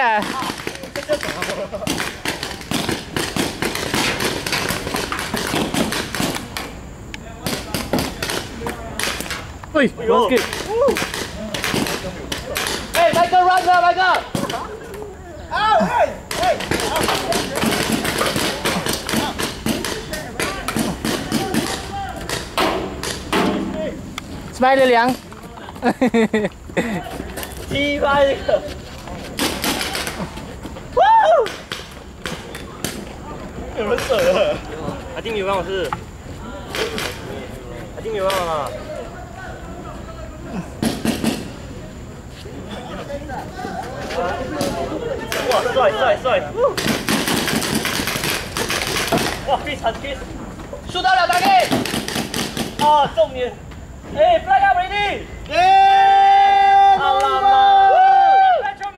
啊！喂，我给。哎，麦哥，run 啊，麦哥！啊，哎，哎，麦的凉。击败一个。有人走了。阿丁有帮我是？阿丁有帮我吗？哇，帅帅帅！哇，非常非常，输到了，大概。啊，重点。哎，flag up ready。耶！